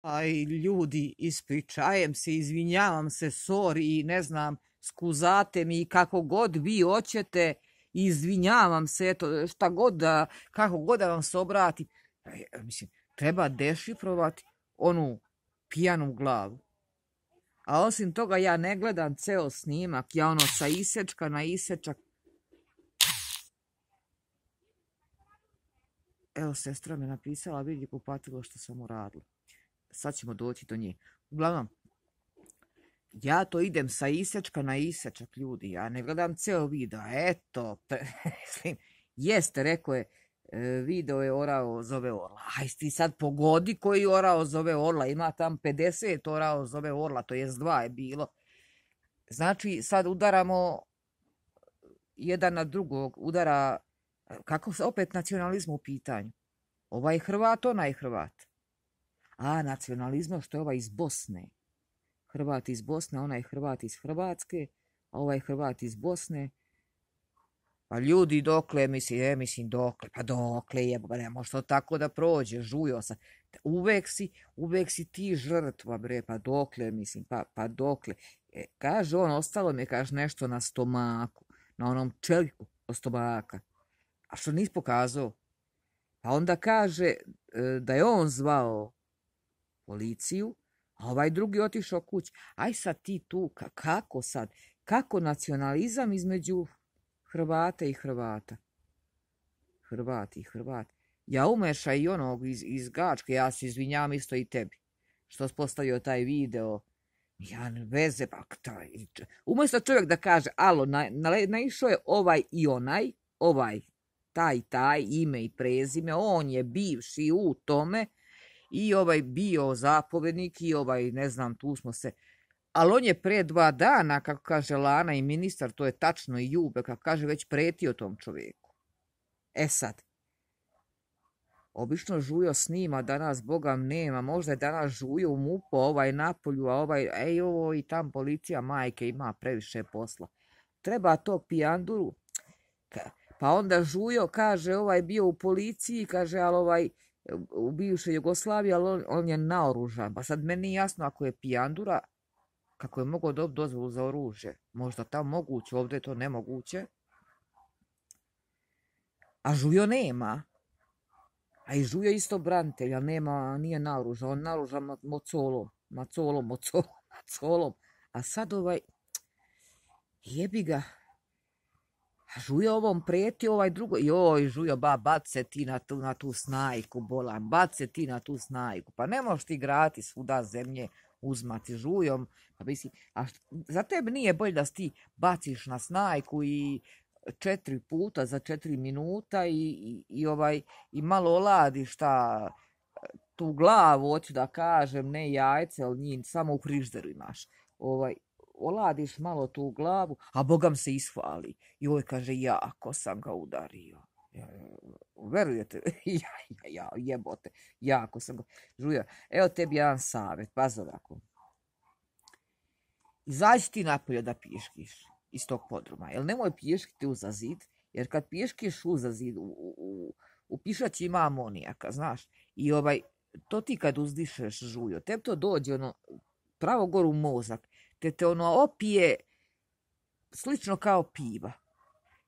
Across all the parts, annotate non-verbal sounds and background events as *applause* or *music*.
Aj, ljudi, ispričajem se, izvinjavam se, sorry, ne znam, skuzate mi kako god vi hoćete, izvinjavam se, eto, šta god da, kako god da vam se obrati. E, mislim, treba dešifrovati onu pijanu glavu. A osim toga ja ne gledam ceo snimak, ja ono sa isečka na isečak. Evo, sestra me napisala, vidi kupatilo što sam uradila. Sad ćemo doći do nje. Uglavnom, ja to idem sa isečka na isečak, ljudi. Ja ne gledam ceo video. Eto, *laughs* mislim, jeste, rekao je, e, video je orao zove orla. Aj ti sad pogodi koji orao zove orla. Ima tam 50 orao zove orla, to jest dva je bilo. Znači, sad udaramo jedan na drugog, udara, kako se opet nacionalizmu u pitanju. Ovaj Hrvat, onaj Hrvat. A, nacionalizma što je ovaj iz Bosne. Hrvat iz Bosne, onaj Hrvat iz Hrvatske, a ovaj Hrvat iz Bosne. Pa ljudi dokle, mislim, je, mislim, dokle, pa dokle je, ne može to tako da prođe, žujo sam. Uvek si, uvek si ti žrtva, bre, pa dokle, mislim, pa, pa dokle. E, kaže on, ostalo mi kaže nešto na stomaku, na onom čeliku od stomaka. A što nis pokazao? Pa onda kaže e, da je on zvao policiju, a ovaj drugi otišao kući. Aj sad ti tu, kako sad? Kako nacionalizam između Hrvata i Hrvata? Hrvati i Hrvati. Ja umeša i onog iz, iz Gačke, ja se izvinjam isto i tebi. Što postavio taj video, ja ne veze, pa taj. Umjesto čovjek da kaže, alo, na, na, naišao je ovaj i onaj, ovaj, taj, taj, ime i prezime, on je bivši u tome, i ovaj bio zapovednik i ovaj, ne znam, tu smo se... Ali on je pre dva dana, kako kaže Lana i ministar, to je tačno i Jube, kako kaže, već pretio tom čovjeku. E sad, obično Žujo snima, danas Boga nema, možda je danas Žujo u mupo, ovaj napolju, a ovaj, ej ovo i tam policija majke ima previše posla. Treba to pijanduru. Pa onda Žujo kaže, ovaj bio u policiji, kaže, ali ovaj, u bivšoj Jugoslaviji, ali on, on je naoružan. Pa sad meni jasno ako je pijandura, kako je mogao dobiti dozvolu za oružje. Možda tamo moguće, ovdje je to nemoguće. A Žujo nema. A i Žujo isto branitelj, ali nema, nije naoružan. On naoružan mocolom, mocolom, *laughs* macolom. A sad ovaj, jebi ga, Žujo ovom prijeti, ovaj drugo, joj, Žujo, ba, bac se ti na tu, na tu snajku, bolan, bac se ti na tu snajku, pa ne možeš ti grati svuda zemlje uzmati Žujom, pa misli, a za tebe nije bolje da ti baciš na snajku i četiri puta za četiri minuta i, i, i ovaj, i malo oladiš ta, tu glavu, hoću da kažem, ne jajce, ali njih samo u frižderu imaš. Ovaj, oladiš malo tu glavu, a Bogam se ishvali. I ovaj kaže, jako sam ga udario. Ja, verujete, *laughs* ja, ja, ja, jebote, jako sam ga žuja. Evo tebi jedan savjet, paz ovako. Izađi ti napolje da piškiš iz tog podruma, jel nemoj pješkiti uza zid, jer kad pješkiš uza zid, u, u, u pišać ima amonijaka, znaš, i ovaj, to ti kad uzdišeš žujo, tebi to dođe ono, pravo goru mozak, te te ono opije slično kao piva.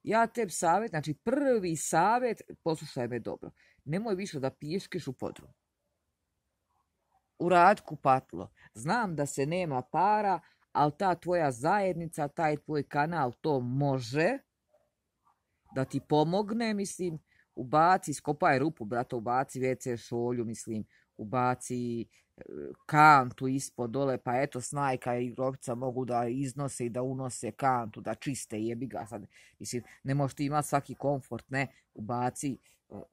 Ja tebi savjet, znači prvi savjet, poslušaj me dobro, nemoj više da piješkiš u podrum. Urad kupatlo. Znam da se nema para, ali ta tvoja zajednica, taj tvoj kanal to može da ti pomogne, mislim, ubaci, skopaj rupu, brata, ubaci WC šolju, mislim, ubaci kantu ispod dole, pa eto snajka i grobica mogu da iznose i da unose kantu, da čiste jebi ga sad. Mislim, ne možete imati svaki komfort, ne, ubaci,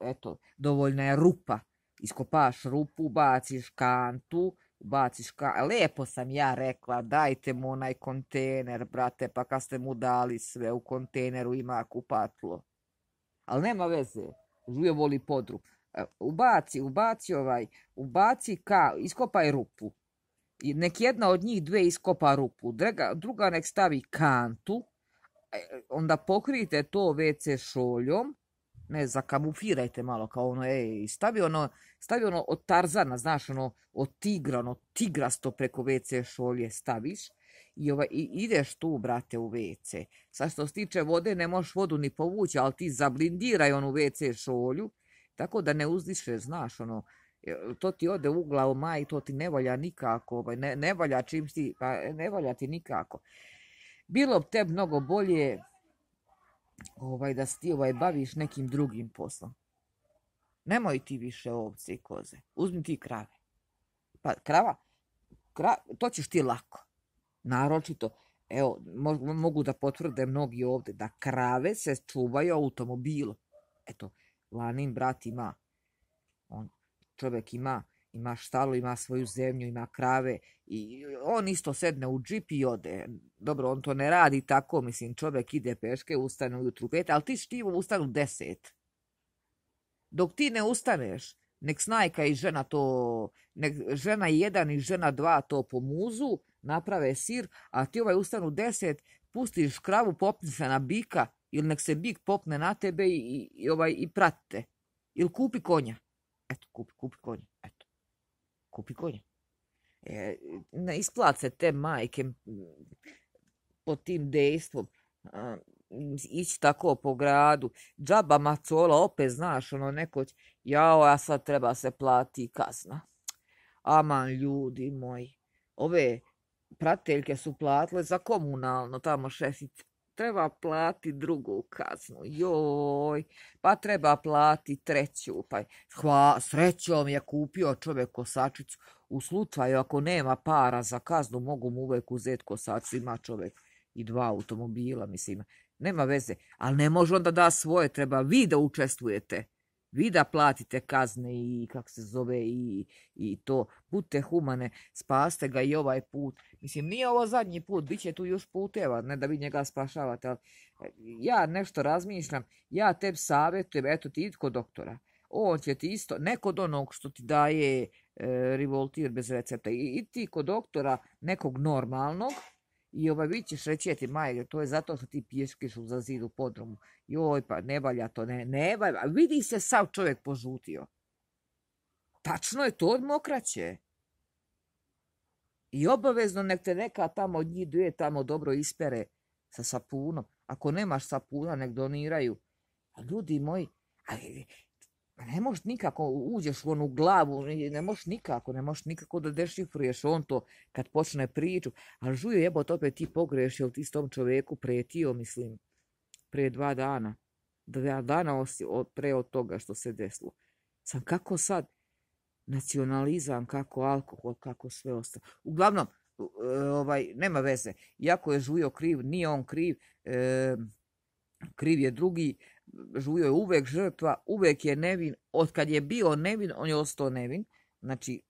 eto, dovoljna je rupa, iskopaš rupu, ubaciš kantu, ubaciš kantu, lepo sam ja rekla, dajte mu onaj kontener, brate, pa kad ste mu dali sve, u kontejneru ima kupatlo. Ali nema veze, žuje voli podrub. E, ubaci, ubaci ovaj, ubaci ka, iskopaj rupu. I nek jedna od njih dve iskopa rupu, druga, druga nek stavi kantu, e, onda pokrijte to WC šoljom ne zakamufirajte malo kao ono, ej, stavi ono, stavi ono od Tarzana, znaš, ono, od tigra, ono, tigrasto preko WC šolje staviš i, ovaj, i ideš tu, brate, u WC. Sad što se tiče vode, ne možeš vodu ni povući, ali ti zablindiraj onu WC šolju, tako da ne uzdišeš, znaš, ono, to ti ode u glavu, maj, to ti ne valja nikako, ovaj, ne, ne valja čim ti, pa ne valja ti nikako. Bilo bi te mnogo bolje ovaj, da se ti ovaj, baviš nekim drugim poslom. Nemoj ti više ovce i koze. Uzmi ti krave. Pa krava, kra, to ćeš ti lako. Naročito, evo, mogu da potvrde mnogi ovdje, da krave se čuvaju automobilom. Eto, Lanin brat ima, on, čovjek ima, ima štalu, ima svoju zemlju, ima krave i on isto sedne u džip i ode. Dobro, on to ne radi tako, mislim, čovjek ide peške, ustane ujutru pet, ali ti štivo ustanu deset. Dok ti ne ustaneš, nek snajka i žena to, nek žena jedan i žena dva to pomuzu, naprave sir, a ti ovaj ustanu deset, pustiš kravu, popni se na bika, ili nek se bik popne na tebe i, i, ovaj, i pratite. Ili kupi konja. Eto, kupi, kupi konja. Eto. Kupi konja. E, ne isplace te majke pod tim dejstvom. Ići tako po gradu. Džaba macola, opet znaš, ono nekoć, jao, a sad treba se plati kazna. Aman, ljudi moji. Ove prateljke su platile za komunalno, tamo šefice treba plati drugu kaznu, joj, pa treba plati treću, pa hva, srećom je kupio čovjek kosačicu, u slučaju ako nema para za kaznu, mogu mu uvijek uzeti kosačicu, ima čovjek i dva automobila, mislim, nema veze, ali ne može onda da svoje, treba vi da učestvujete vi da platite kazne i kak se zove i, i to, budite humane, spaste ga i ovaj put. Mislim, nije ovo zadnji put, bit će tu još puteva, ne da vi njega spašavate, ali e, ja nešto razmišljam, ja tebi savjetujem, eto ti kod doktora, on će ti isto, ne kod onog što ti daje e, rivoltir bez recepta, i, i ti kod doktora nekog normalnog, i ovaj, vi ćeš reći, majke, to je zato što ti zid u podrumu. Joj, pa ne valja to, ne, ne valja. Vidi se sav čovjek požutio. Tačno je to od mokraće. I obavezno nek te neka tamo od njih dvije tamo dobro ispere sa sapunom. Ako nemaš sapuna, nek doniraju. A ljudi moji, ne možeš nikako, uđeš u onu glavu, ne možeš nikako, ne možeš nikako da dešifruješ on to kad počne priču. Ali žuje jebot opet ti pogreš, jel ti s tom čoveku pretio, mislim, pre dva dana. Dva dana od, pre od toga što se desilo. Sam kako sad, nacionalizam, kako alkohol, kako sve ostalo. Uglavnom, ovaj, nema veze. Iako je Žujo kriv, nije on kriv, e, kriv je drugi, Žujo je uvek žrtva, uvek je nevin. Od kad je bio nevin, on je ostao nevin. Znači,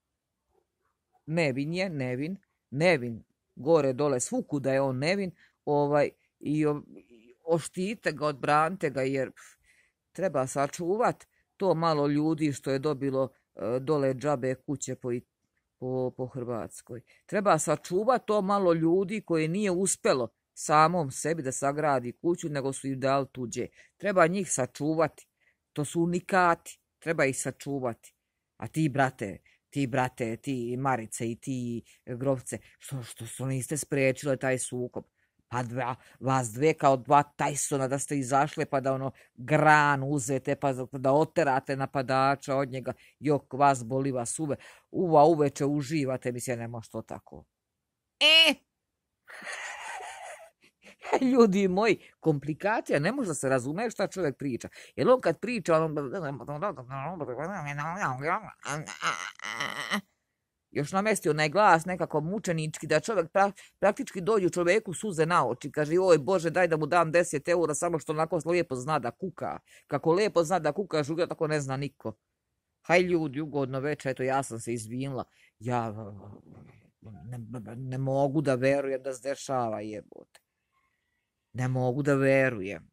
nevin je, nevin, nevin, gore, dole, svuku da je on nevin, ovaj, i oštite ga, odbrante ga, jer treba sačuvat to malo ljudi što je dobilo e, dole džabe kuće po, po, po Hrvatskoj. Treba sačuvat to malo ljudi koje nije uspelo samom sebi da sagradi kuću, nego su im dali tuđe. Treba njih sačuvati. To su unikati. Treba ih sačuvati. A ti, brate, ti, brate, ti Marice i ti Grovce, što, što su niste spriječile taj sukob? Pa dva, vas dve kao dva Tysona da ste izašle pa da ono gran uzete pa da oterate napadača od njega. Jok, vas boli vas uve. Uva uveče uživate, mislim, ne može to tako. E, *laughs* Ljudi moji, komplikacija, ne može da se razume šta čovjek priča. Jer on kad priča, on... Još namestio onaj glas nekako mučenički, da čovjek praktički dođu čovjeku suze na oči. Kaže, oj Bože, daj da mu dam 10 eura, samo što onako lijepo zna da kuka. Kako lijepo zna da kuka, žuga tako ne zna niko. Haj ljudi, ugodno večer, eto ja sam se izvinila. Ja ne, ne mogu da verujem da se dešava jebote. Ne mogu da verujem.